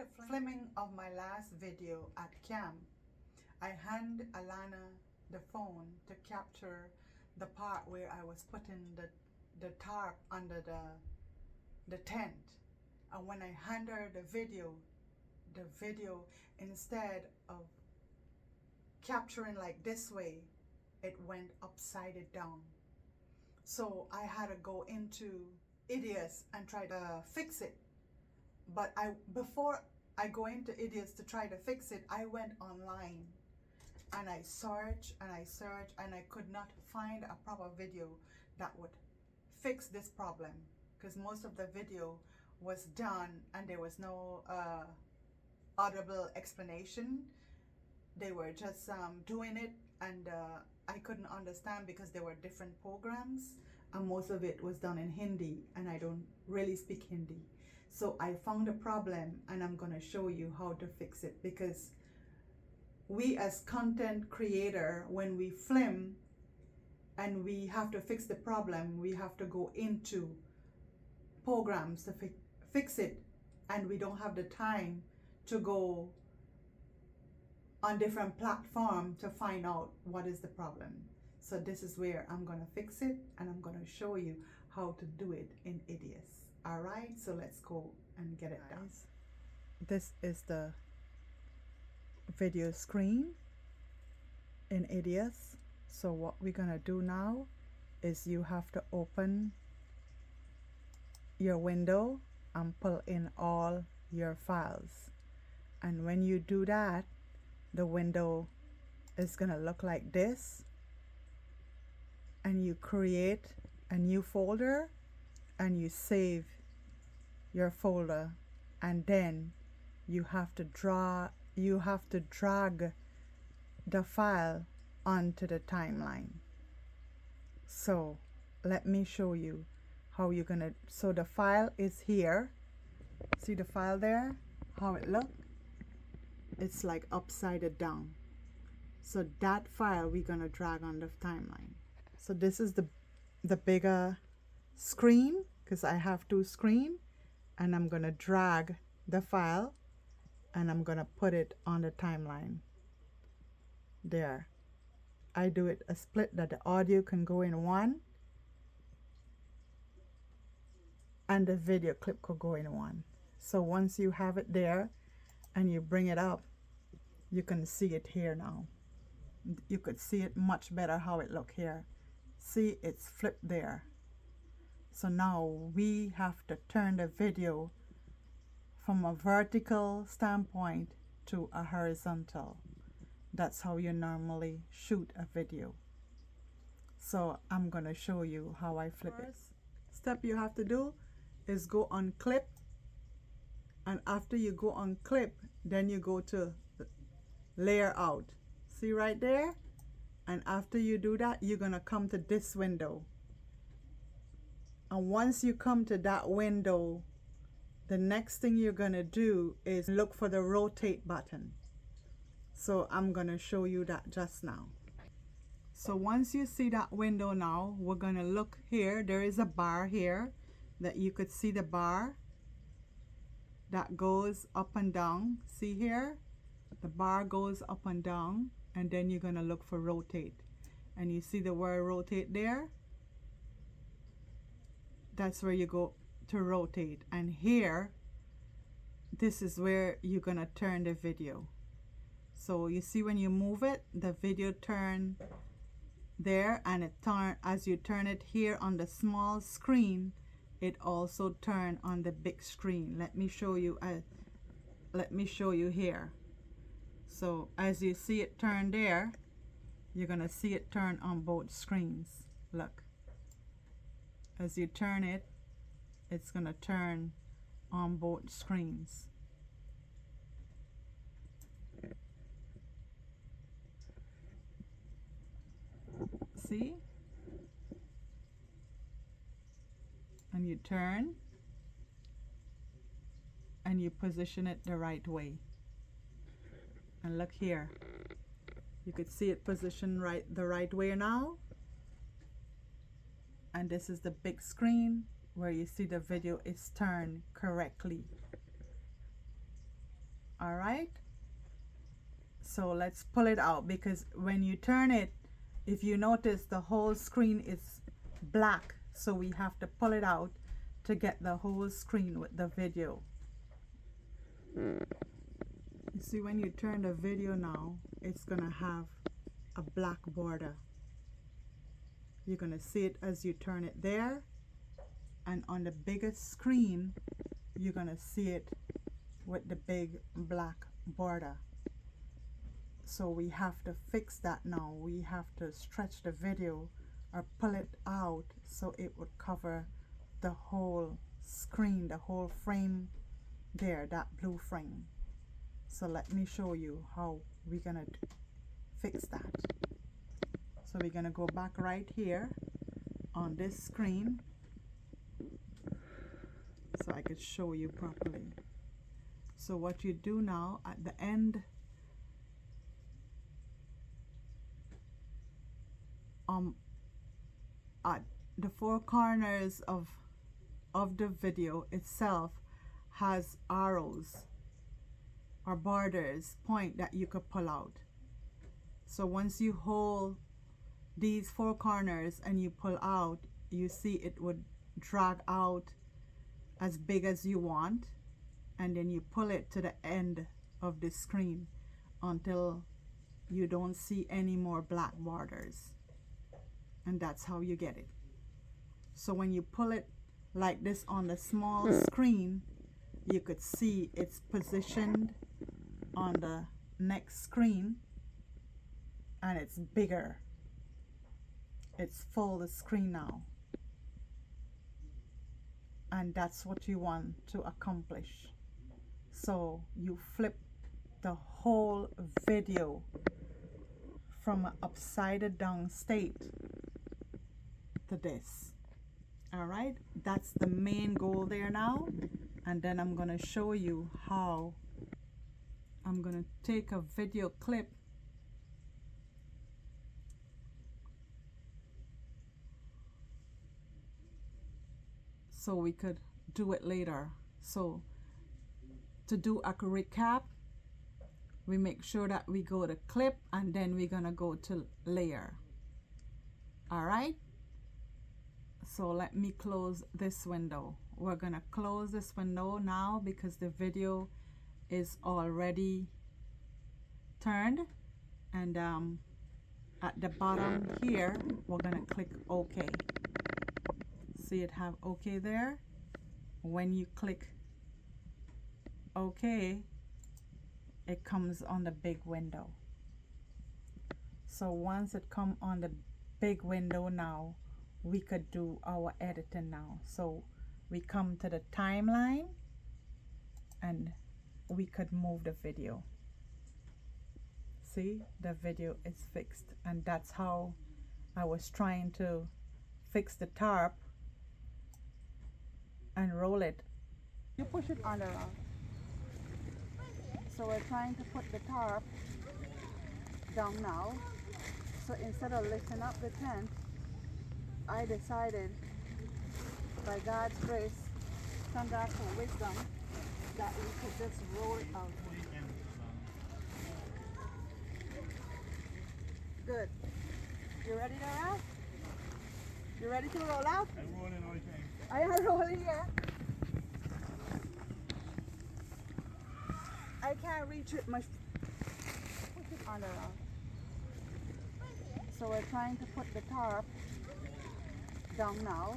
the filming of my last video at camp, I hand Alana the phone to capture the part where I was putting the, the tarp under the, the tent. And when I hand her the video, the video, instead of capturing like this way, it went upside down. So I had to go into Edius and try to fix it. But I before I go into Edius to try to fix it, I went online and I searched and I searched and I could not find a proper video that would fix this problem because most of the video was done and there was no uh, audible explanation. They were just um, doing it and uh, I couldn't understand because there were different programs and most of it was done in Hindi and I don't really speak Hindi. So I found a problem and I'm going to show you how to fix it because we as content creator, when we film and we have to fix the problem, we have to go into programs to fi fix it and we don't have the time to go on different platform to find out what is the problem. So this is where I'm going to fix it and I'm going to show you how to do it in Edius. All right, so let's go and get it done. This is the video screen in Edius. So what we're to do now is you have to open your window and pull in all your files. And when you do that, the window is to look like this. And you create a new folder and you save your folder and then you have to draw you have to drag the file onto the timeline. So let me show you how you're gonna so the file is here. See the file there? How it look? It's like upside down. So that file we're gonna drag on the timeline. So this is the the bigger screen because I have two screen and I'm gonna drag the file and I'm gonna put it on the timeline. There. I do it a split that the audio can go in one and the video clip could go in one. So once you have it there and you bring it up you can see it here now. You could see it much better how it look here. See it's flipped there so now we have to turn the video from a vertical standpoint to a horizontal. That's how you normally shoot a video. So I'm going to show you how I flip First it. step you have to do is go on clip and after you go on clip then you go to layer out. See right there? And after you do that you're going to come to this window. And once you come to that window the next thing you're going to do is look for the rotate button. So I'm going to show you that just now. So once you see that window now, we're going to look here. There is a bar here that you could see the bar that goes up and down. See here? The bar goes up and down and then you're going to look for rotate. And you see the word rotate there? That's where you go to rotate. And here this is where you're gonna turn the video. So you see when you move it the video turn there and it turn as you turn it here on the small screen it also turn on the big screen. Let me show you uh, let me show you here. So as you see it turn there you're gonna see it turn on both screens. Look as you turn it it's going to turn on both screens. See? And you turn and you position it the right way. And look here. You could see it positioned right the right way now. And this is the big screen where you see the video is turned correctly. all right? So let's pull it out because when you turn it if you notice the whole screen is black. So we have to pull it out to get the whole screen with the video. You see when you turn the video now it's gonna have a black border you're gonna see it as you turn it there. And on the biggest screen you're gonna see it with the big black border. So we have to fix that now. We have to stretch the video or pull it out so it would cover the whole screen the whole frame there that blue frame. So let me show you how we're gonna fix that so we're gonna go back right here on this screen. So I could show you properly. So what you do now at the end um at the four corners of of the video itself has arrows or borders point that you could pull out. So once you hold these four corners and you pull out you see it would drag out as big as you want and then you pull it to the end of the screen until you don't see any more black borders. And that's how you get it. So when you pull it like this on the small hmm. screen you could see it's positioned on the next screen and it's bigger it's full the screen now. And that's what you want to accomplish. So you flip the whole video from an upside down state to this. All right? That's the main goal there now. And then I'm gonna show you how. I'm gonna take a video clip so we could do it later. So to do a recap we make sure that we go to clip and then we're gonna go to layer. All right so let me close this window. We're gonna close this window now because the video is already turned. And um, at the bottom here we're gonna click OK see it have OK there. When you click OK it comes on the big window. So once it come on the big window now we could do our editing now. So we come to the timeline and we could move the video. See the video is fixed. And that's how I was trying to fix the tarp and roll it you push it on around so we're trying to put the tarp down now so instead of lifting up the tent I decided by God's grace, some God's wisdom, that we could just roll it out. Good. You ready to roll? You ready to roll out? I'm rolling all the time. I am rolling here. I can't reach it much. Put it on around. So we're trying to put the tarp down now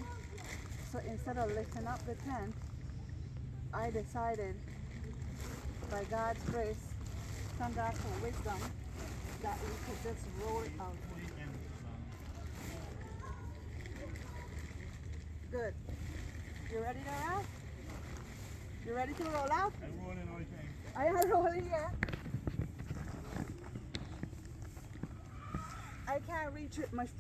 so instead of lifting up the tent, I decided, by God's grace, some God's wisdom, that we could just roll it out. Good. You ready to roll? You ready to roll out? I'm rolling all the time. I am rolling here. I can't reach it you.